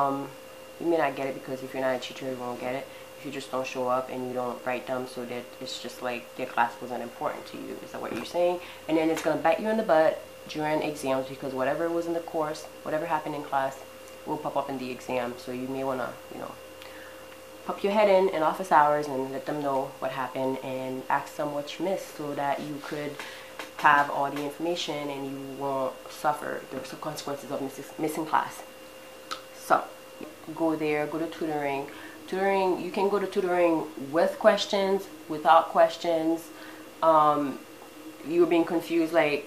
Um, you may not get it because if you're not a teacher, you won't get it. If you just don't show up and you don't write them, so that it's just like their class wasn't important to you. Is that what you're saying? And then it's gonna bite you in the butt during exams because whatever was in the course, whatever happened in class, will pop up in the exam. So you may wanna, you know, pop your head in in office hours and let them know what happened and ask them what you missed so that you could have all the information and you won't suffer the consequences of missing class. So go there, go to tutoring. Tutoring, you can go to tutoring with questions, without questions. Um, you were being confused, like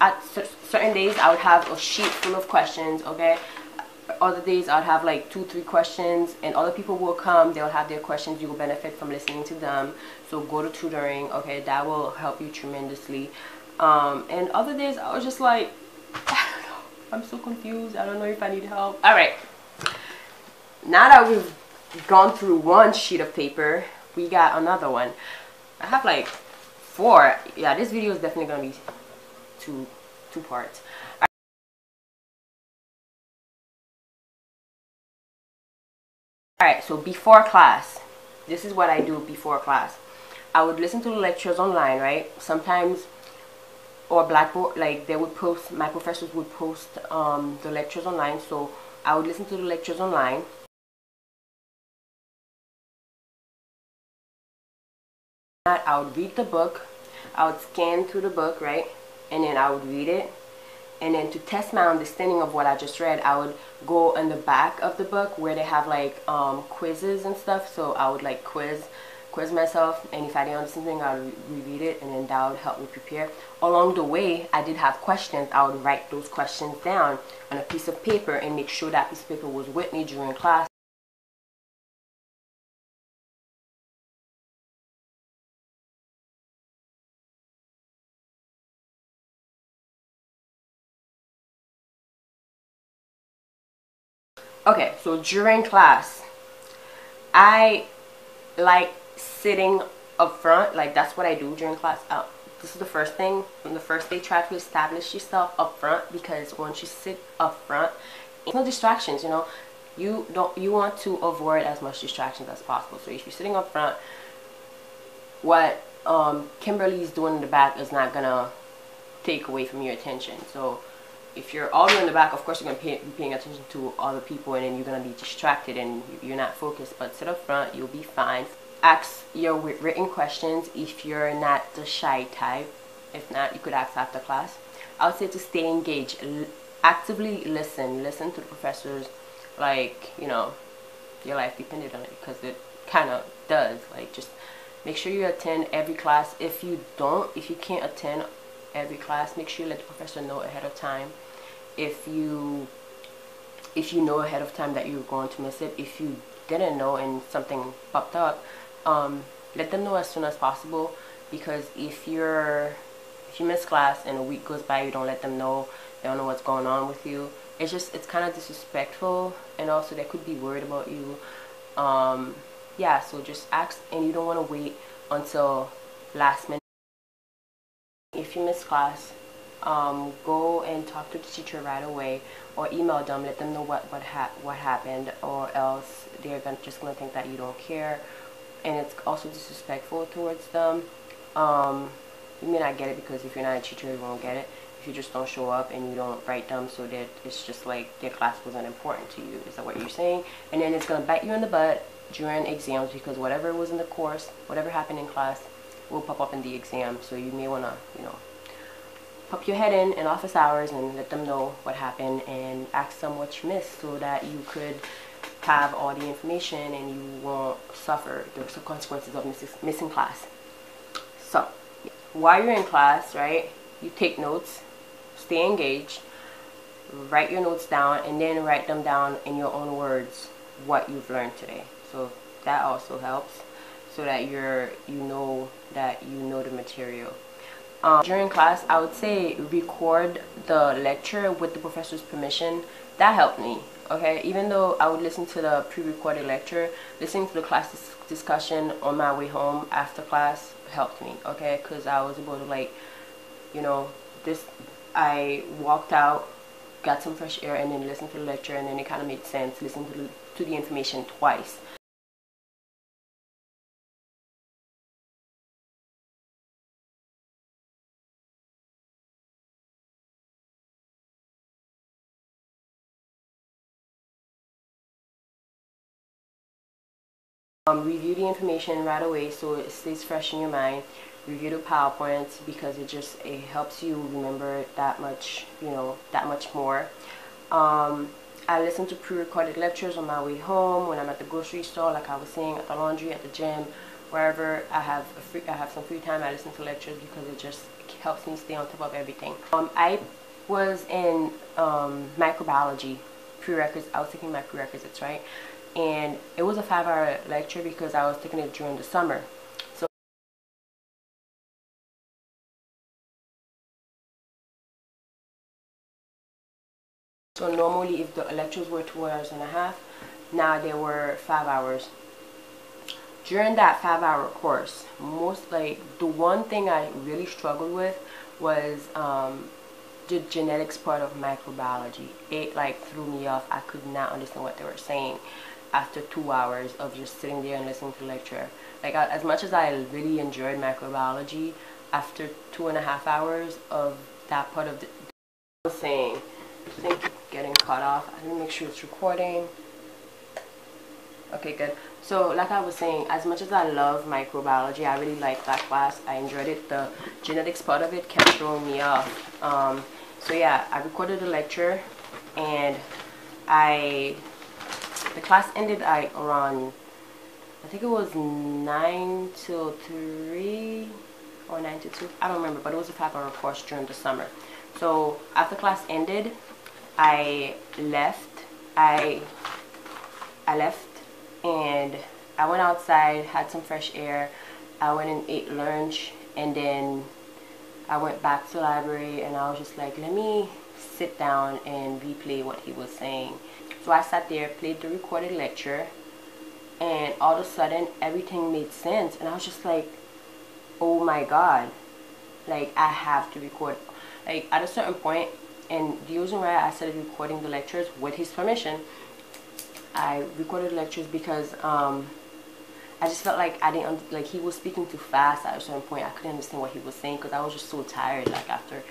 at certain days I would have a sheet full of questions, okay? Other days I'd have like two, three questions and other people will come, they'll have their questions, you will benefit from listening to them. So go to tutoring, okay, that will help you tremendously. Um, and other days I was just like, I'm so confused, I don't know if I need help. Alright, now that we've gone through one sheet of paper, we got another one. I have like four. Yeah, this video is definitely going to be two, two parts. Alright, so before class, this is what I do before class. I would listen to the lectures online, right? Sometimes, or Blackboard, like they would post, my professors would post um, the lectures online, so I would listen to the lectures online. I would read the book, I would scan through the book, right? And then I would read it. And then to test my understanding of what I just read, I would go in the back of the book where they have like um, quizzes and stuff. So I would like quiz quiz myself and if I didn't understand something I would reread it and then that would help me prepare. Along the way I did have questions. I would write those questions down on a piece of paper and make sure that piece of paper was with me during class. okay so during class I like sitting up front like that's what I do during class uh, this is the first thing from the first day try to establish yourself up front because once you sit up front no distractions you know you don't you want to avoid as much distractions as possible so if you're sitting up front what um, Kimberly is doing in the back is not gonna take away from your attention so if you're all in the back, of course you're going to be paying attention to other people and then you're to be distracted and you're not focused. But sit up front, you'll be fine. Ask your written questions if you're not the shy type. If not, you could ask after class. I would say to stay engaged. L actively listen. Listen to the professors like, you know, your life depended on it because it kind of does. Like, just make sure you attend every class. If you don't, if you can't attend every class, make sure you let the professor know ahead of time if you if you know ahead of time that you're going to miss it if you didn't know and something popped up um, let them know as soon as possible because if you're if you miss class and a week goes by you don't let them know they don't know what's going on with you. It's just it's kind of disrespectful and also they could be worried about you. Um, yeah so just ask and you don't want to wait until last minute. If you miss class um, go and talk to the teacher right away or email them let them know what what, ha what happened or else they're gonna, just going to think that you don't care and it's also disrespectful towards them. Um, you may not get it because if you're not a teacher you won't get it. If you just don't show up and you don't write them so that it's just like their class wasn't important to you. Is that what you're saying? And then it's going to bite you in the butt during exams because whatever was in the course whatever happened in class will pop up in the exam. So you may want to you know pop your head in in office hours and let them know what happened and ask them what you missed so that you could have all the information and you won't suffer the consequences of missing class. So, while you're in class, right, you take notes, stay engaged, write your notes down, and then write them down in your own words what you've learned today. So that also helps so that you're you know that you know the material um, during class I would say record the lecture with the professor's permission that helped me okay? Even though I would listen to the pre-recorded lecture listening to the class dis discussion on my way home after class helped me okay? Because I was able to like you know this I walked out got some fresh air and then listened to the lecture and then it kind of made sense listen to the, to the information twice Um, review the information right away so it stays fresh in your mind. Review the PowerPoint because it just it helps you remember that much, you know, that much more. Um, I listen to pre-recorded lectures on my way home, when I'm at the grocery store, like I was saying, at the laundry, at the gym, wherever I have free, I have some free time. I listen to lectures because it just helps me stay on top of everything. Um, I was in um, microbiology prerequisites. I was taking my prerequisites, right? And it was a five hour lecture because I was taking it during the summer. So So normally if the lectures were two hours and a half, now they were five hours. During that five hour course, most like the one thing I really struggled with was um, the genetics part of microbiology. It like threw me off. I could not understand what they were saying after two hours of just sitting there and listening to lecture. Like as much as I really enjoyed microbiology, after two and a half hours of that part of the I was saying, I think getting cut off. I didn't make sure it's recording. Okay, good. So, like I was saying, as much as I love microbiology, I really liked that class. I enjoyed it. The genetics part of it kept throwing me off. Um, so yeah, I recorded the lecture, and I the class ended at around I think it was 9 till 3 or 9 to 2 I don't remember but it was a five hour course during the summer. So after class ended I left I I left and I went outside had some fresh air I went and ate lunch and then I went back to the library and I was just like let me sit down and replay what he was saying so I sat there, played the recorded lecture, and all of a sudden everything made sense. And I was just like, oh my God, like I have to record. Like at a certain point, and the reason why I started recording the lectures with his permission, I recorded lectures because um, I just felt like I didn't like he was speaking too fast at a certain point. I couldn't understand what he was saying because I was just so tired. Like after,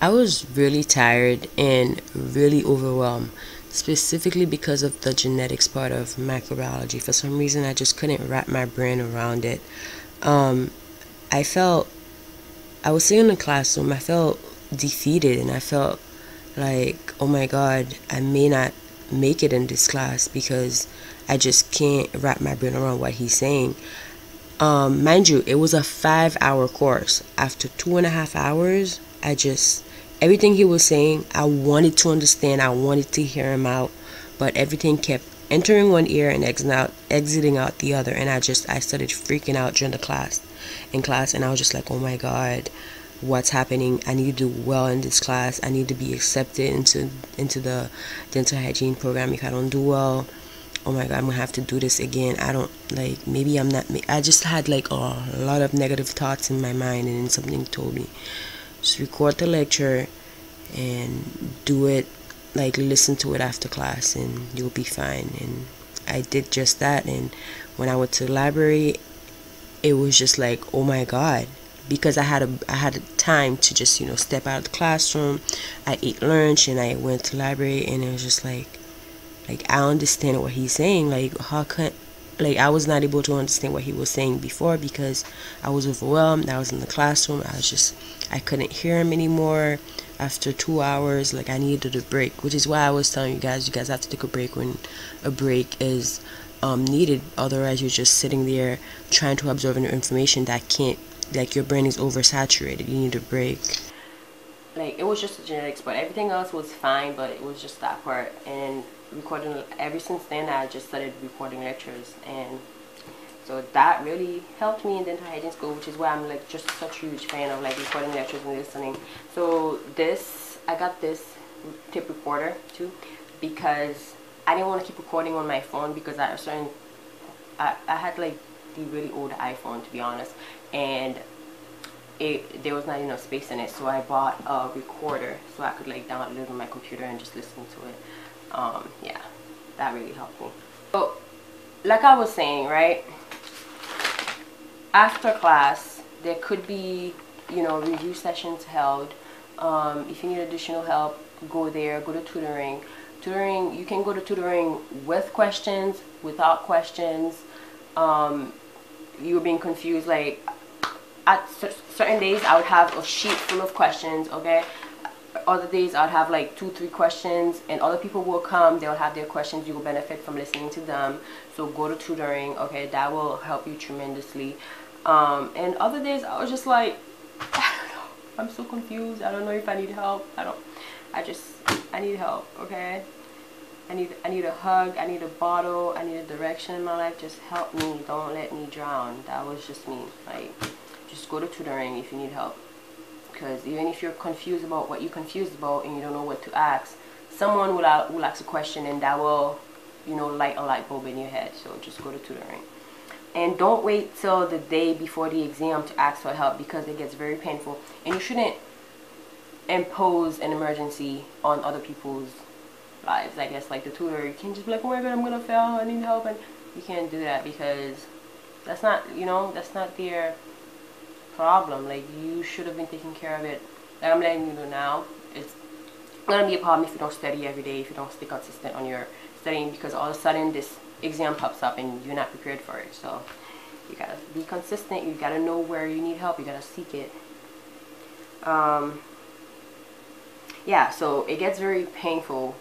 I was really tired and really overwhelmed specifically because of the genetics part of microbiology. For some reason, I just couldn't wrap my brain around it. Um, I felt, I was sitting in the classroom, I felt defeated and I felt like, oh my God, I may not make it in this class because I just can't wrap my brain around what he's saying. Um, mind you, it was a five hour course. After two and a half hours, I just everything he was saying, I wanted to understand. I wanted to hear him out, but everything kept entering one ear and exiting out, exiting out the other. And I just, I started freaking out during the class, in class, and I was just like, oh my god, what's happening? I need to do well in this class. I need to be accepted into into the dental hygiene program. If I don't do well, oh my god, I'm gonna have to do this again. I don't like maybe I'm not. I just had like a lot of negative thoughts in my mind, and then something told me just record the lecture and do it like listen to it after class and you'll be fine. And I did just that and when I went to the library it was just like oh my god because I had a I had a time to just you know step out of the classroom. I ate lunch and I went to the library and it was just like like I understand what he's saying like how can like I was not able to understand what he was saying before because I was overwhelmed. I was in the classroom. I was just I couldn't hear him anymore. After two hours, like I needed a break, which is why I was telling you guys, you guys have to take a break when a break is um, needed. Otherwise, you're just sitting there trying to absorb new information that can't, like your brain is oversaturated. You need a break. Like it was just the genetics, but everything else was fine. But it was just that part, and recording ever since then I just started recording lectures. And so that really helped me. In dental hygiene school which is why I'm like just such a huge fan of like recording lectures and listening. So this I got this tape recorder too because I didn't want to keep recording on my phone because a certain I, I had like the really old iPhone to be honest. And it there was not enough space in it. So I bought a recorder so I could like download it on my computer and just listen to it um, yeah that really helped me so like I was saying right after class there could be you know review sessions held. Um, if you need additional help go there go to tutoring. Tutoring you can go to tutoring with questions without questions. Um, you were being confused like at certain days I would have a sheet full of questions okay other days I'd have like two three questions and other people will come they'll have their questions you will benefit from listening to them. So go to tutoring okay that will help you tremendously. Um, and other days I was just like I don't know. I'm so confused. I don't know if I need help. I don't I just I need help okay? I need I need a hug. I need a bottle. I need a direction in my life. Just help me. Don't let me drown. That was just me. Like just go to tutoring if you need help because even if you're confused about what you're confused about and you don't know what to ask someone will, will ask a question and that will you know light a light bulb in your head. So just go to tutoring. And don't wait till the day before the exam to ask for help because it gets very painful. And you shouldn't impose an emergency on other people's lives. I guess like the tutor you can't just be like oh my god I'm gonna fail. I need help. And you can't do that because that's not you know that's not their problem. Like you should have been taking care of it. Like I'm letting you know now. It's gonna be a problem if you don't study every day, if you don't stay consistent on your studying because all of a sudden this exam pops up and you're not prepared for it. So you gotta be consistent, you gotta know where you need help, you gotta seek it. Um, yeah, so it gets very painful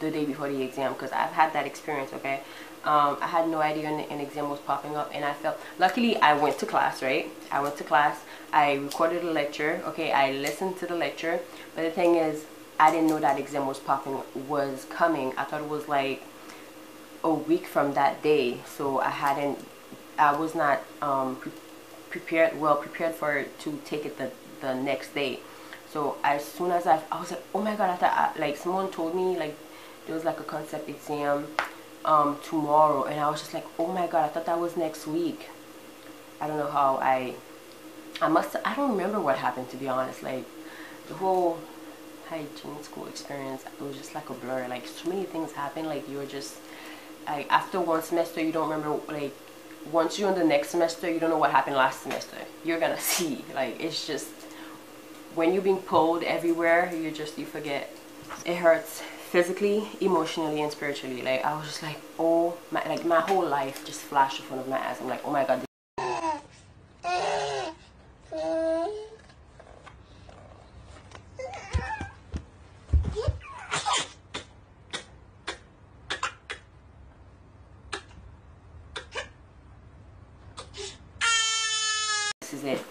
the day before the exam because I've had that experience, okay? Um, I had no idea an, an, exam was popping up and I felt, luckily I went to class, right? I went to class, I recorded a lecture, okay, I listened to the lecture, but the thing is, I didn't know that exam was popping, was coming. I thought it was like a week from that day, so I hadn't, I was not um, pre prepared, well prepared for to take it the, the next day. So as soon as I, I was like, oh my god, I thought, I, like someone told me like there was like a concept exam um, tomorrow and I was just like oh my god I thought that was next week. I don't know how I I must I don't remember what happened to be honest. Like the whole hygiene school experience it was just like a blur. Like so many things happen like you're just like after one semester you don't remember like once you're in the next semester you don't know what happened last semester. You're gonna see. Like it's just when you're being pulled everywhere you just you forget. It hurts physically, emotionally, and spiritually. Like I was just like, oh my, like my whole life just flashed in front of my eyes. I'm like, oh my god. This is it.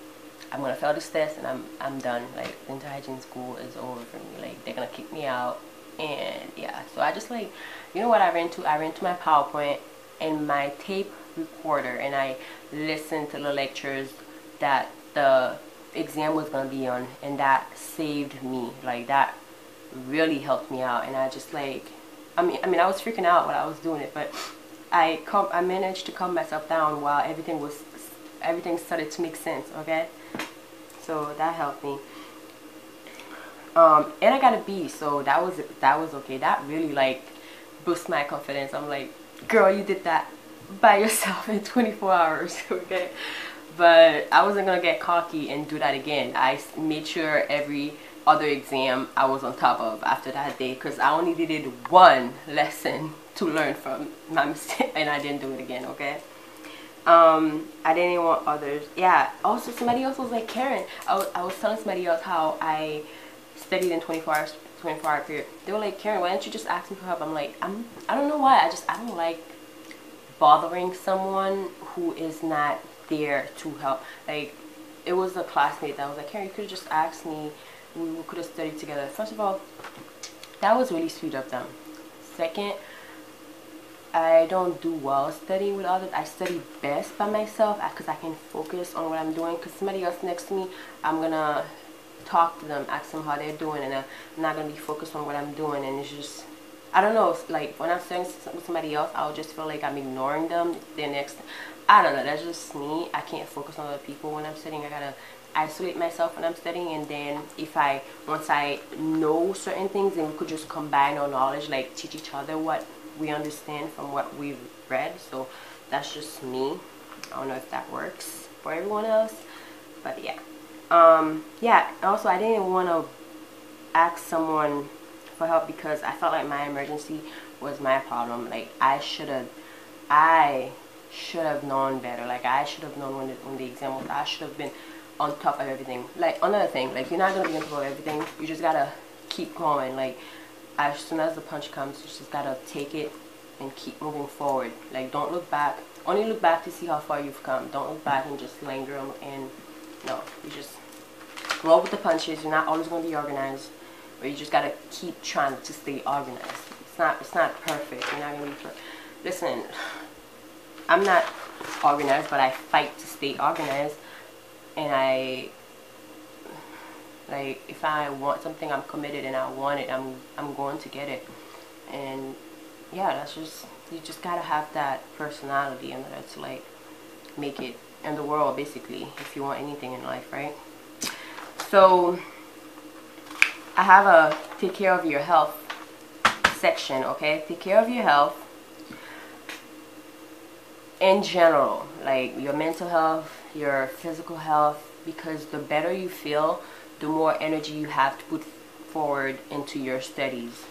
I'm gonna fail this test and I'm I'm done. Like dental hygiene school is over for me. Like they're gonna kick me out and yeah so I just like you know what I ran to? I ran to my PowerPoint and my tape recorder and I listened to the lectures that the exam was gonna be on and that saved me. Like that really helped me out and I just like I mean I mean I was freaking out when I was doing it but I come I managed to calm myself down while everything was everything started to make sense okay? So that helped me um, and I got a B, so that was that was okay. That really like boosted my confidence. I'm like, girl, you did that by yourself in 24 hours, okay? But I wasn't gonna get cocky and do that again. I made sure every other exam I was on top of after that day because I only did one lesson to learn from my mistake and I didn't do it again, okay? Um, I didn't want others. Yeah, also somebody else was like, Karen, I, I was telling somebody else how I studied in 24 hours 24 hour period. They were like Karen why don't you just ask me for help? I'm like I'm I don't know why I just I don't like bothering someone who is not there to help. Like it was a classmate that was like Karen you could have just asked me we could have studied together. First of all that was really sweet of them. Second I don't do well studying with others. I study best by myself because I can focus on what I'm doing. Because somebody else next to me, I'm to talk to them, ask them how they're doing, and I'm not gonna be focused on what I'm doing. And it's just, I don't know. like when I'm studying with somebody else, I'll just feel like I'm ignoring them. Their next, I don't know. That's just me. I can't focus on other people when I'm studying. I gotta, isolate myself when I'm studying and then if I once I know certain things then we could just combine our knowledge like teach each other what we understand from what we've read so that's just me I don't know if that works for everyone else but yeah um yeah also I didn't want to ask someone for help because I felt like my emergency was my problem. Like I should have I should have known better. Like I should have known when the, when the exam was I should have been on top of everything. Like another thing like you're not gonna be on top of everything. You just gotta keep going. Like as soon as the punch comes you just gotta take it and keep moving forward. Like don't look back. Only look back to see how far you've come. Don't look back and just linger and no you just roll with the punches. You're not always going to be organized but you just gotta keep trying to stay organized. It's not it's not perfect you're not gonna be perfect listen I'm not organized but I fight to stay organized. And I like if I want something I'm committed and I want it. I'm I'm going to get it. And yeah that's just you just gotta have that personality and that's like make it in the world basically if you want anything in life right? So I have a take care of your health section okay? Take care of your health in general like your mental health your physical health because the better you feel the more energy you have to put forward into your studies